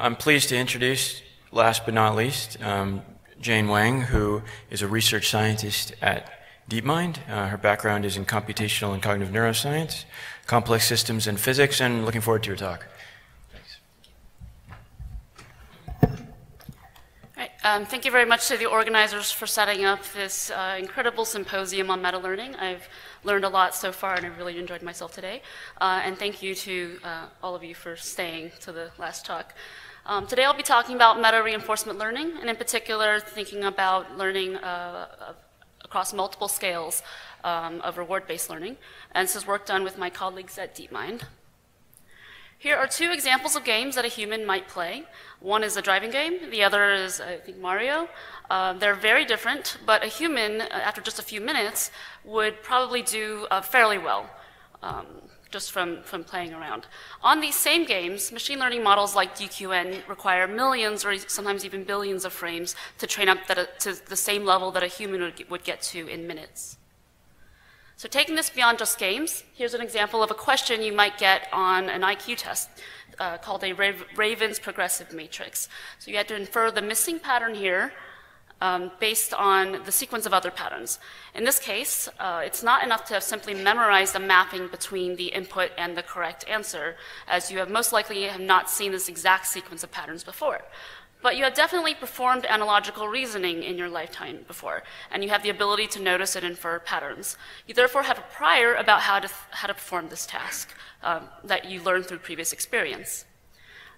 I'm pleased to introduce, last but not least, um, Jane Wang, who is a research scientist at DeepMind. Uh, her background is in computational and cognitive neuroscience, complex systems and physics, and looking forward to your talk. Thanks. Um, thank you very much to the organizers for setting up this uh, incredible symposium on meta learning. I've learned a lot so far and I've really enjoyed myself today. Uh, and thank you to uh, all of you for staying to the last talk. Um, today I'll be talking about meta reinforcement learning, and in particular, thinking about learning uh, across multiple scales um, of reward based learning. And this is work done with my colleagues at DeepMind. Here are two examples of games that a human might play. One is a driving game, the other is, I think, Mario. Uh, they're very different, but a human, uh, after just a few minutes, would probably do uh, fairly well. Um, just from, from playing around. On these same games, machine learning models like DQN require millions or sometimes even billions of frames to train up a, to the same level that a human would, get to in minutes. So taking this beyond just games, here's an example of a question you might get on an IQ test uh, called a Raven's progressive matrix. So you had to infer the missing pattern here um, based on the sequence of other patterns. In this case, uh, it's not enough to have simply memorized a mapping between the input and the correct answer, as you have most likely have not seen this exact sequence of patterns before. But you have definitely performed analogical reasoning in your lifetime before, and you have the ability to notice and infer patterns. You therefore have a prior about how to, how to perform this task um, that you learned through previous experience.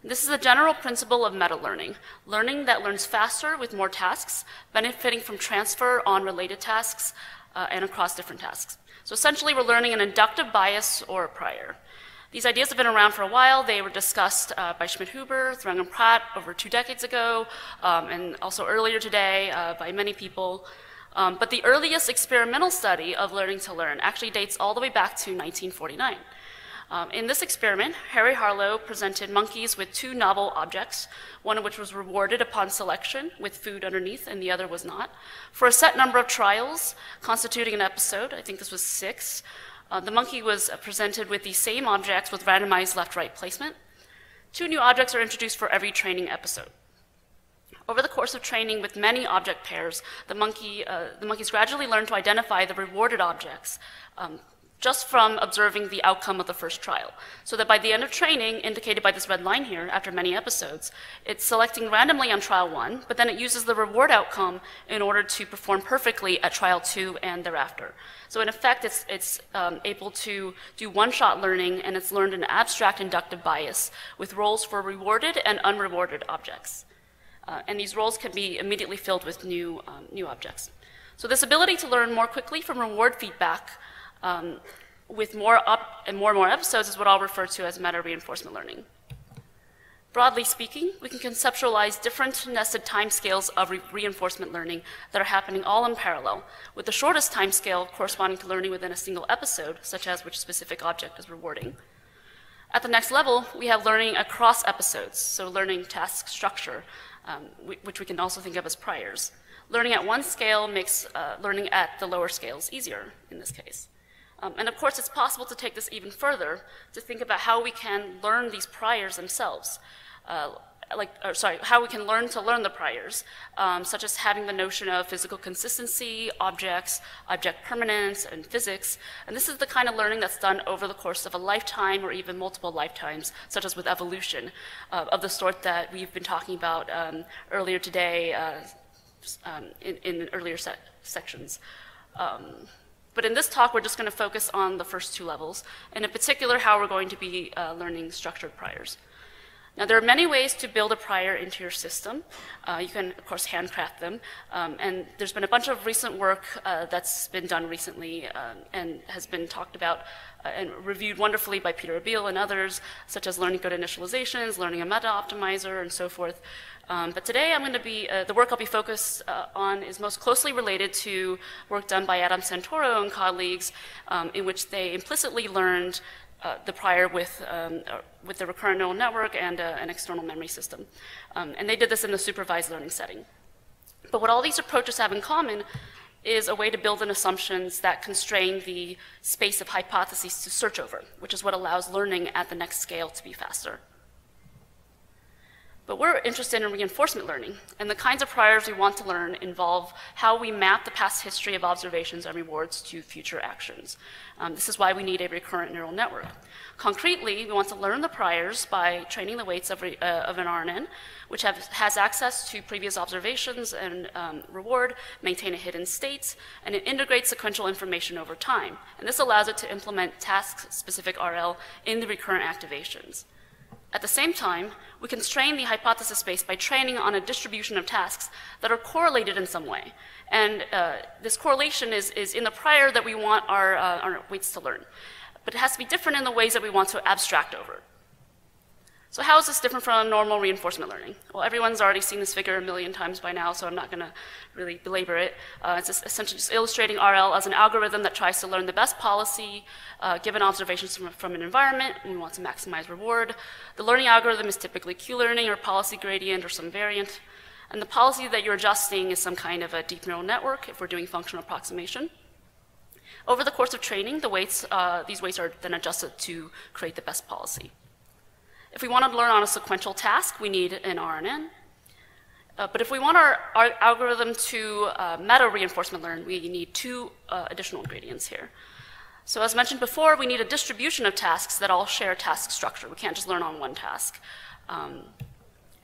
This is a general principle of meta learning, learning that learns faster with more tasks, benefiting from transfer on related tasks uh, and across different tasks. So essentially, we're learning an inductive bias or a prior. These ideas have been around for a while. They were discussed uh, by Schmidhuber, Thrun and Pratt over two decades ago, um, and also earlier today uh, by many people. Um, but the earliest experimental study of learning to learn actually dates all the way back to 1949. Um, in this experiment, Harry Harlow presented monkeys with two novel objects, one of which was rewarded upon selection with food underneath, and the other was not, for a set number of trials constituting an episode. I think this was six. Uh, the monkey was presented with the same objects with randomized left-right placement. Two new objects are introduced for every training episode. Over the course of training with many object pairs, the, monkey, uh, the monkeys gradually learned to identify the rewarded objects um, just from observing the outcome of the first trial. So that by the end of training, indicated by this red line here, after many episodes, it's selecting randomly on trial one, but then it uses the reward outcome in order to perform perfectly at trial two and thereafter. So in effect, it's, it's um, able to do one-shot learning, and it's learned an abstract inductive bias with roles for rewarded and unrewarded objects. Uh, and these roles can be immediately filled with new, um, new objects. So this ability to learn more quickly from reward feedback um, with more up and more and more episodes is what I'll refer to as meta reinforcement learning. Broadly speaking, we can conceptualize different nested timescales of re reinforcement learning that are happening all in parallel, with the shortest timescale corresponding to learning within a single episode, such as which specific object is rewarding. At the next level, we have learning across episodes, so learning task structure, um, which we can also think of as priors. Learning at one scale makes uh, learning at the lower scales easier in this case. Um, and of course, it's possible to take this even further to think about how we can learn these priors themselves. Uh, like, or sorry, how we can learn to learn the priors, um, such as having the notion of physical consistency, objects, object permanence, and physics. And this is the kind of learning that's done over the course of a lifetime or even multiple lifetimes, such as with evolution, uh, of the sort that we've been talking about um, earlier today uh, um, in, in, earlier se sections. But in this talk, we're just going to focus on the first two levels, and in particular, how we're going to be uh, learning structured priors. Now, there are many ways to build a prior into your system. Uh, you can, of course, handcraft them. Um, and there's been a bunch of recent work uh, that's been done recently um, and has been talked about uh, and reviewed wonderfully by Peter Abbeel and others, such as learning code initializations, learning a meta optimizer, and so forth. Um, but today, I'm going to be, uh, the work I'll be focused uh, on is most closely related to work done by Adam Santoro and colleagues, um, in which they implicitly learned uh, the prior with, um, uh, with the recurrent neural network and uh, an external memory system. Um, and they did this in the supervised learning setting. But what all these approaches have in common is a way to build in assumptions that constrain the space of hypotheses to search over, which is what allows learning at the next scale to be faster. But we're interested in reinforcement learning, and the kinds of priors we want to learn involve how we map the past history of observations and rewards to future actions. Um, this is why we need a recurrent neural network. Concretely, we want to learn the priors by training the weights of, re, uh, of an RNN, which have, has access to previous observations and um, reward, maintain a hidden state, and it integrates sequential information over time. And this allows it to implement task-specific RL in the recurrent activations. At the same time, we constrain the hypothesis space by training on a distribution of tasks that are correlated in some way. And uh, this correlation is, is in the prior that we want our, uh, our weights to learn. But it has to be different in the ways that we want to abstract over. So how is this different from normal reinforcement learning? Well, everyone's already seen this figure a million times by now, so I'm not going to really belabor it. Uh, it's essentially just illustrating RL as an algorithm that tries to learn the best policy uh, given observations from, from, an environment, and we want to maximize reward. The learning algorithm is typically Q-learning or policy gradient or some variant. And the policy that you're adjusting is some kind of a deep neural network if we're doing functional approximation. Over the course of training, the weights, uh, these weights are then adjusted to create the best policy. If we want to learn on a sequential task, we need an RNN. Uh, but if we want our, our algorithm to uh, meta reinforcement learn, we need two uh, additional ingredients here. So as mentioned before, we need a distribution of tasks that all share task structure. We can't just learn on one task. Um,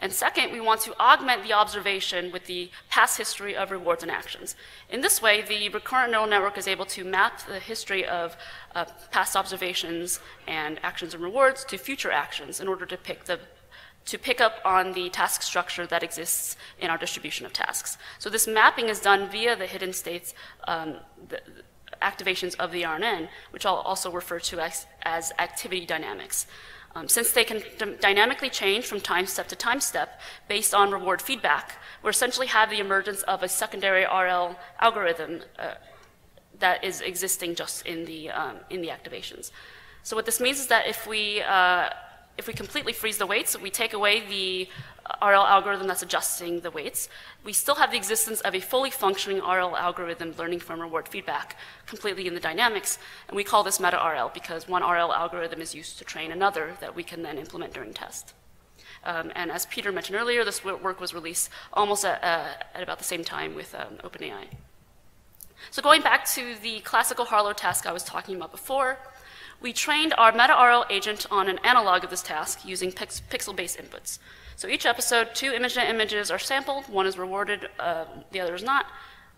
and second, we want to augment the observation with the past history of rewards and actions. In this way, the recurrent neural network is able to map the history of uh, past observations and actions and rewards to future actions in order to pick the to pick up on the task structure that exists in our distribution of tasks. So this mapping is done via the hidden states um, the, activations of the RNN, which I'll also refer to as, as activity dynamics. Um, since they can dynamically change from time step to time step based on reward feedback, we essentially have the emergence of a secondary RL algorithm uh, that is existing just in the, um, in the activations. So what this means is that if we, uh, if we completely freeze the weights, we take away the RL algorithm that's adjusting the weights, we still have the existence of a fully functioning RL algorithm learning from reward feedback completely in the dynamics. And we call this meta RL because one RL algorithm is used to train another that we can then implement during test. Um, and as Peter mentioned earlier, this work was released almost at, uh, at about the same time with um, OpenAI. So going back to the classical Harlow task I was talking about before, we trained our meta-RL agent on an analog of this task using pix pixel-based inputs. So each episode, two ImageNet images are sampled, one is rewarded, uh, the other is not.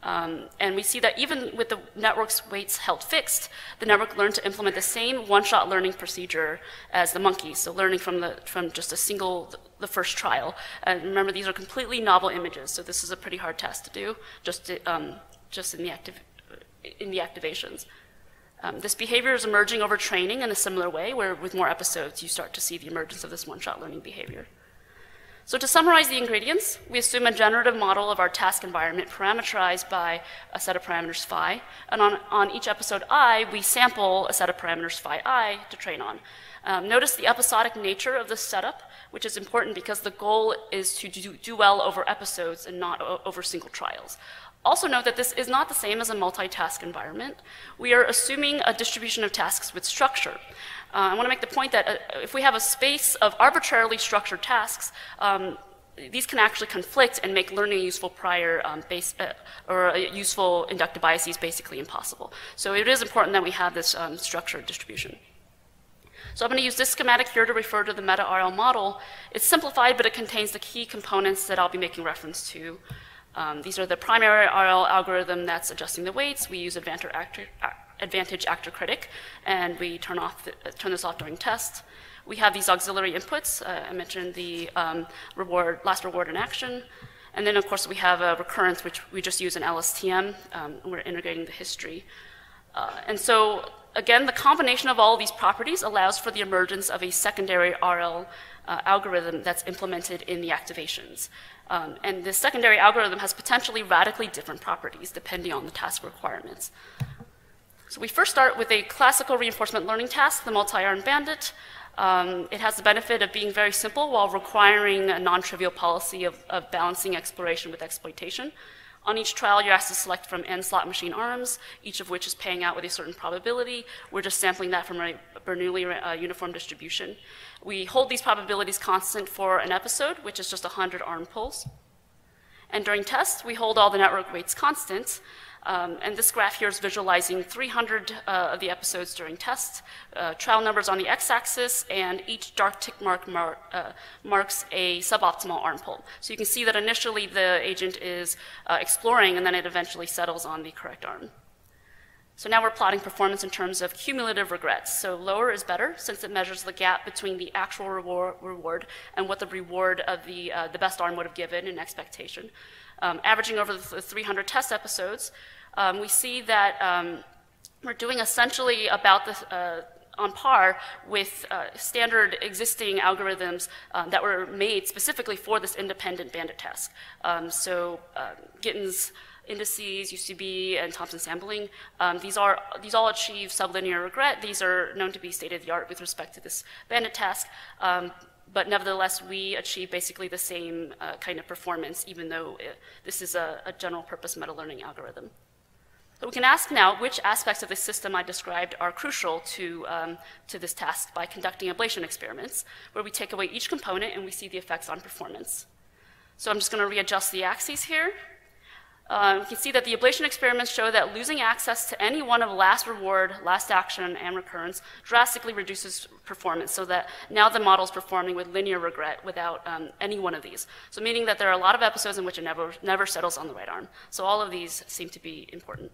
Um, and we see that even with the network's weights held fixed, the network learned to implement the same one-shot learning procedure as the monkeys, so learning from, the, from just a single, the first trial. And remember, these are completely novel images, so this is a pretty hard task to do, just, to, um, just in, the activ in the activations. Um, this behavior is emerging over training in a similar way, where with more episodes, you start to see the emergence of this one-shot learning behavior. So to summarize the ingredients, we assume a generative model of our task environment parameterized by a set of parameters phi. And on, on each episode i, we sample a set of parameters phi i to train on. Um, notice the episodic nature of this setup, which is important because the goal is to do, do well over episodes and not over single trials. Also note that this is not the same as a multitask environment. We are assuming a distribution of tasks with structure. Uh, I want to make the point that uh, if we have a space of arbitrarily structured tasks, um, these can actually conflict and make learning useful prior um, base, uh, or useful inductive biases basically impossible. So it is important that we have this um, structured distribution. So I'm going to use this schematic here to refer to the meta-RL model. It's simplified, but it contains the key components that I'll be making reference to. Um, these are the primary RL algorithm that's adjusting the weights. We use advantage actor, advantage actor critic, and we turn, off the, turn this off during tests. We have these auxiliary inputs. Uh, I mentioned the um, reward, last reward in action. And then, of course, we have a recurrence, which we just use in LSTM. Um, we're integrating the history. Uh, and so, again, the combination of all of these properties allows for the emergence of a secondary RL uh, algorithm that's implemented in the activations. Um, and the secondary algorithm has potentially radically different properties depending on the task requirements. So we first start with a classical reinforcement learning task, the multi-armed bandit. Um, it has the benefit of being very simple while requiring a non-trivial policy of, of, balancing exploration with exploitation. On each trial, you're asked to select from n slot machine arms, each of which is paying out with a certain probability. We're just sampling that from a Bernoulli uh, uniform distribution. We hold these probabilities constant for an episode, which is just 100 arm pulls. And during tests, we hold all the network weights constant, um, and this graph here is visualizing 300 uh, of the episodes during tests, uh, trial numbers on the x-axis, and each dark tick mark mar uh, marks a suboptimal arm pull. So you can see that initially the agent is uh, exploring, and then it eventually settles on the correct arm. So now we're plotting performance in terms of cumulative regrets. So lower is better since it measures the gap between the actual reward, reward and what the reward of the, uh, the best arm would have given in expectation. Um, averaging over the 300 test episodes, um, we see that um, we're doing essentially about the, uh, on par with uh, standard existing algorithms um, that were made specifically for this independent bandit task. Um, so uh, Gittins indices, UCB, and Thompson sampling. Um, these, are, these all achieve sublinear regret. These are known to be state-of-the-art with respect to this bandit task. Um, but nevertheless, we achieve basically the same uh, kind of performance, even though it, this is a, a general purpose meta learning algorithm. So we can ask now which aspects of the system I described are crucial to, um, to this task by conducting ablation experiments, where we take away each component and we see the effects on performance. So I'm just going to readjust the axes here. Uh, you can see that the ablation experiments show that losing access to any one of last reward, last action, and recurrence drastically reduces performance, so that now the model is performing with linear regret without um, any one of these. So meaning that there are a lot of episodes in which it never, never settles on the right arm. So all of these seem to be important.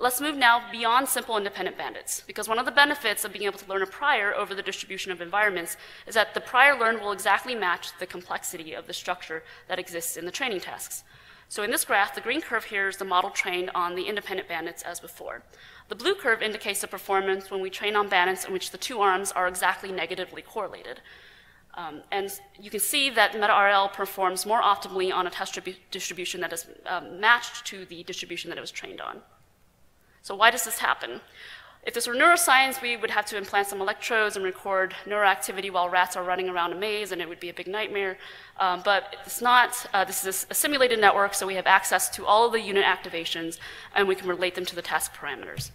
Let's move now beyond simple independent bandits, because one of the benefits of being able to learn a prior over the distribution of environments is that the prior learned will exactly match the complexity of the structure that exists in the training tasks. So in this graph, the green curve here is the model trained on the independent bandits as before. The blue curve indicates the performance when we train on bandits in which the two arms are exactly negatively correlated. Um, and you can see that MetaRL performs more optimally on a test distribution that is um, matched to the distribution that it was trained on. So why does this happen? If this were neuroscience, we would have to implant some electrodes and record neuroactivity while rats are running around a maze, and it would be a big nightmare. Um, but it's not. Uh, this is a simulated network, so we have access to all of the unit activations, and we can relate them to the task parameters.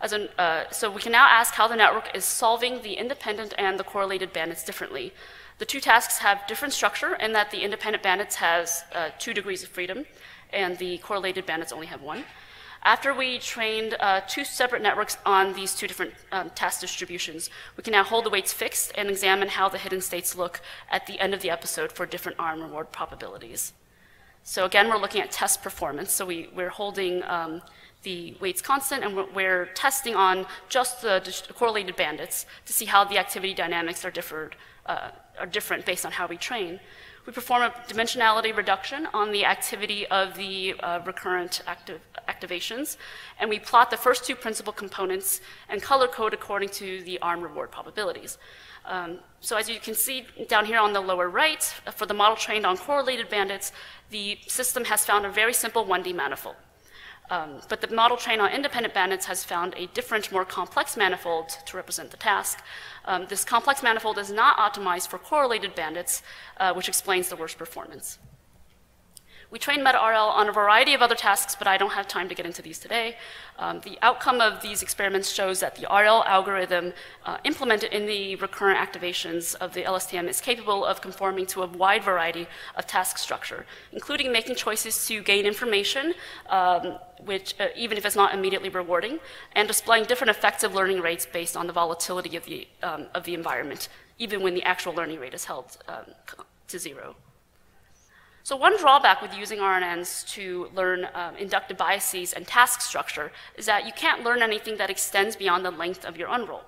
An, uh, so we can now ask how the network is solving the independent and the correlated bandits differently. The two tasks have different structure in that the independent bandits has uh, two degrees of freedom, and the correlated bandits only have one. After we trained uh, two separate networks on these two different um, task distributions, we can now hold the weights fixed and examine how the hidden states look at the end of the episode for different arm reward probabilities. So again, we're looking at test performance. So we, we're holding um, the weights constant and we're, testing on just the correlated bandits to see how the activity dynamics are, differed, uh, are different based on how we train. We perform a dimensionality reduction on the activity of the uh, recurrent active activations, and we plot the first two principal components and color code according to the arm reward probabilities. Um, so as you can see down here on the lower right, for the model trained on correlated bandits, the system has found a very simple 1D manifold. Um, but the model trained on independent bandits has found a different, more complex manifold to represent the task. Um, this complex manifold is not optimized for correlated bandits, uh, which explains the worst performance. We train MetaRL on a variety of other tasks, but I don't have time to get into these today. Um, the outcome of these experiments shows that the RL algorithm uh, implemented in the recurrent activations of the LSTM is capable of conforming to a wide variety of task structure, including making choices to gain information, um, which, uh, even if it's not immediately rewarding, and displaying different effective learning rates based on the volatility of the, um, of the environment, even when the actual learning rate is held um, to zero. So one drawback with using RNNs to learn um, inductive biases and task structure is that you can't learn anything that extends beyond the length of your unroll.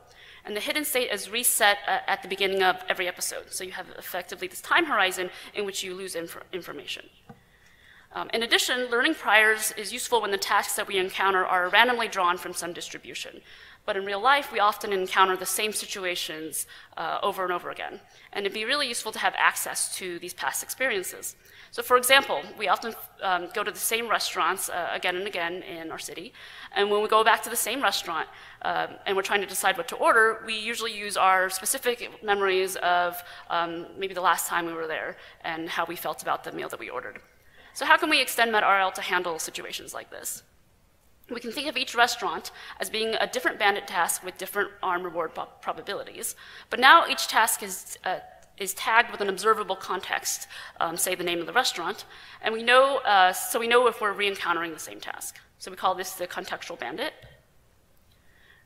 And the hidden state is reset uh, at the beginning of every episode. So you have effectively this time horizon in which you lose inf information. Um, in addition, learning priors is useful when the tasks that we encounter are randomly drawn from some distribution. But in real life, we often encounter the same situations uh, over and over again. And it'd be really useful to have access to these past experiences. So, for example, we often um, go to the same restaurants uh, again and again in our city. And when we go back to the same restaurant um, and we're trying to decide what to order, we usually use our specific memories of um, maybe the last time we were there and how we felt about the meal that we ordered. So how can we extend MetaRL to handle situations like this? We can think of each restaurant as being a different bandit task with different arm reward probabilities. But now each task is, uh, is tagged with an observable context, um, say the name of the restaurant, and we know, uh, so we know if we're re-encountering the same task. So we call this the contextual bandit.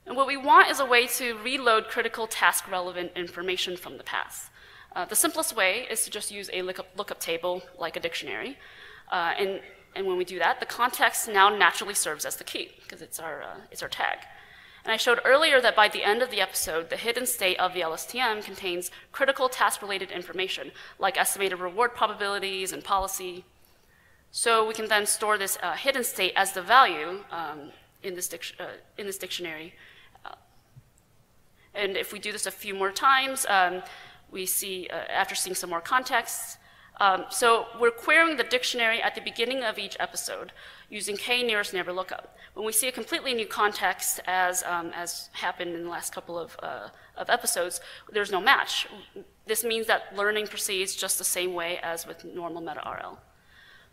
And what we want is a way to reload critical task relevant information from the past. Uh, the simplest way is to just use a lookup, lookup table like a dictionary. Uh, and and when we do that, the context now naturally serves as the key, because it's, our uh, it's our tag. And I showed earlier that by the end of the episode, the hidden state of the LSTM contains critical task-related information, like estimated reward probabilities and policy. So we can then store this uh, hidden state as the value um, in, this uh, in, this dictionary. And if we do this a few more times, um, we see, uh, after seeing some more context, um, so we're querying the dictionary at the beginning of each episode using k nearest neighbor lookup. When we see a completely new context, as, um, as happened in the last couple of, uh, of episodes, there's no match. This means that learning proceeds just the same way as with normal meta-RL.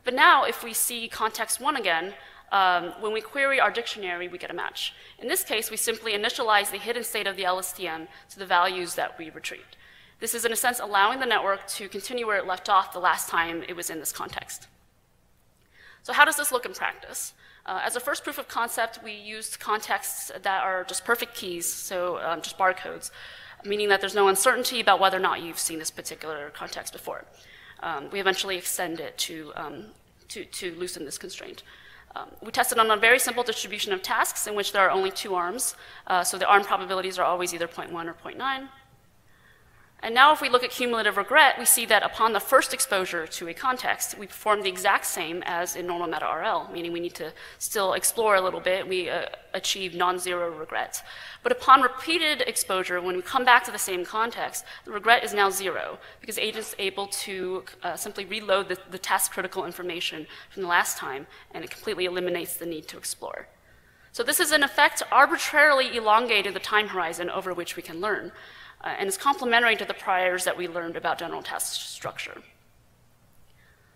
But now, if we see context one again, um, when we query our dictionary, we get a match. In this case, we simply initialize the hidden state of the LSTM to the values that we retrieved. This is, in a sense, allowing the network to continue where it left off the last time it was in this context. So how does this look in practice? Uh, as a first proof of concept, we used contexts that are just perfect keys, so um, just barcodes, meaning that there's no uncertainty about whether or not you've seen this particular context before. Um, we eventually extend it to, um, to, to, loosen this constraint. Um, we tested on a very simple distribution of tasks in which there are only two arms, uh, so the arm probabilities are always either 0.1 or 0.9. And now if we look at cumulative regret, we see that upon the first exposure to a context, we perform the exact same as in normal meta RL, meaning we need to still explore a little bit, we uh, achieve non-zero regret. But upon repeated exposure, when we come back to the same context, the regret is now zero, because agent is able to uh, simply reload the, the task critical information from the last time, and it completely eliminates the need to explore. So this is in effect arbitrarily elongated the time horizon over which we can learn uh, and is complementary to the priors that we learned about general task structure.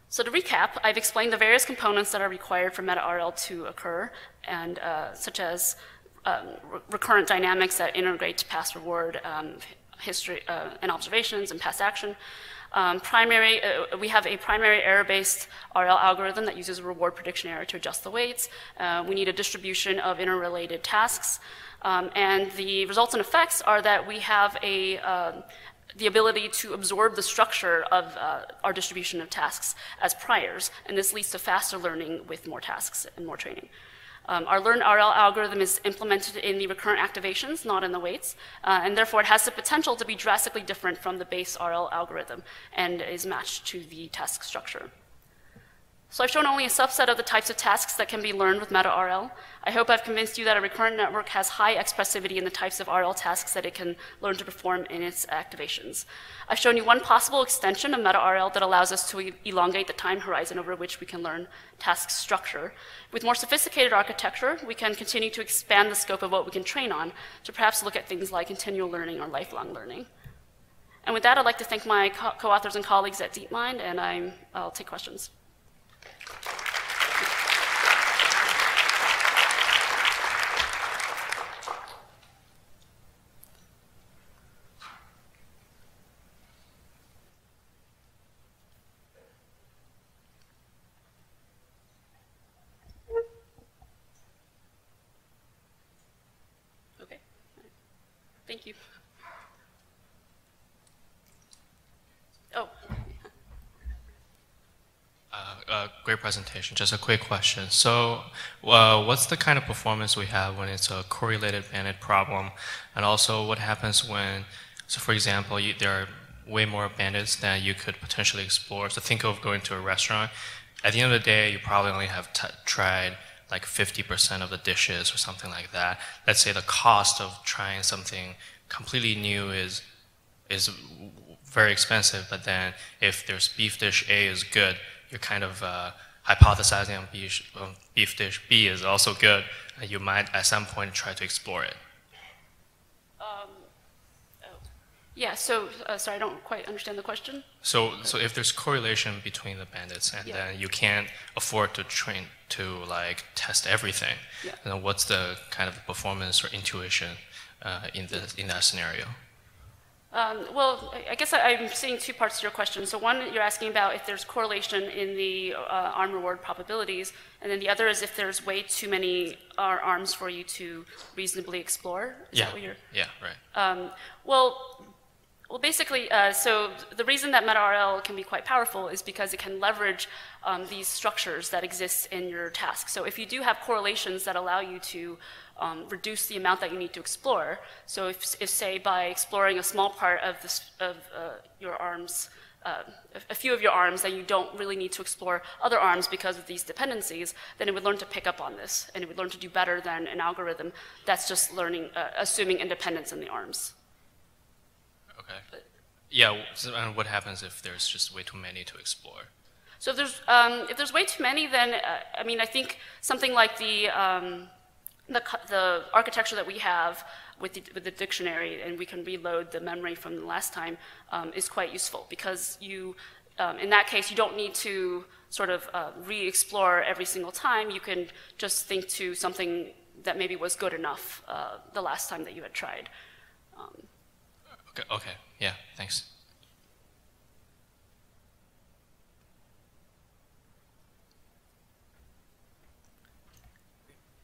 So to recap, I've explained the various components that are required for meta-RL to occur, and uh, such as um, re recurrent dynamics that integrate past reward, um, history, uh, and observations, and past action. Um, primary, uh, we have a primary error-based RL algorithm that uses reward prediction error to adjust the weights. Uh, we need a distribution of interrelated tasks. Um, and the results and effects are that we have a, uh, the ability to absorb the structure of uh, our distribution of tasks as priors, and this leads to faster learning with more tasks and more training. Um, our learn RL algorithm is implemented in the recurrent activations, not in the weights, uh, and therefore it has the potential to be drastically different from the base RL algorithm and is matched to the task structure. So I've shown only a subset of the types of tasks that can be learned with meta-RL. I hope I've convinced you that a recurrent network has high expressivity in the types of RL tasks that it can learn to perform in its activations. I've shown you one possible extension of meta-RL that allows us to elongate the time horizon over which we can learn task structure. With more sophisticated architecture, we can continue to expand the scope of what we can train on to perhaps look at things like continual learning or lifelong learning. And with that, I'd like to thank my co-authors and colleagues at DeepMind, and i will take questions. Thank you. Oh. Uh, great presentation. Just a quick question. So, uh, what's the kind of performance we have when it's a correlated bandit problem? And also, what happens when, so for example, you, there are way more bandits than you could potentially explore. So, think of going to a restaurant. At the end of the day, you probably only have tried like 50% of the dishes or something like that. Let's say the cost of trying something completely new is, is very expensive, but then if there's beef dish A is good, you're kind of uh, hypothesizing on beef, um, beef dish B is also good, and you might at some point try to explore it. Yeah, so, uh, sorry, I don't quite understand the question. So, so if there's correlation between the bandits and Yeah. then you can't afford to train to like test everything, Yeah. then what's the kind of performance or intuition uh, in the in that scenario? Um, well, I- guess I'm seeing two parts to your question. So one, you're asking about if there's correlation in the uh, arm reward probabilities, and then the other is if there's way too many uh, arms for you to reasonably explore. Is yeah. that what you're? Yeah. Right. Um, well, well, basically, uh, so the reason that MetaRL can be quite powerful is because it can leverage um, these structures that exist in your task. So if you do have correlations that allow you to um, reduce the amount that you need to explore, so if, if say, by exploring a small part of, this, of uh, your arms, uh, a- few of your arms, that you don't really need to explore other arms because of these dependencies, then it would learn to pick up on this, and it would learn to do better than an algorithm that's just learning, uh, assuming independence in the arms. Okay. Yeah. So, and what happens if there's just way too many to explore? So if there's um, if there's way too many, then uh, I mean I think something like the um, the, the architecture that we have with the, with the dictionary, and we can reload the memory from the last time, um, is quite useful because you, um, in that case, you don't need to sort of uh, re-explore every single time. You can just think to something that maybe was good enough uh, the last time that you had tried. Um, okay, okay, yeah, thanks.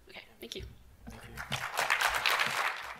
Okay, thank you you.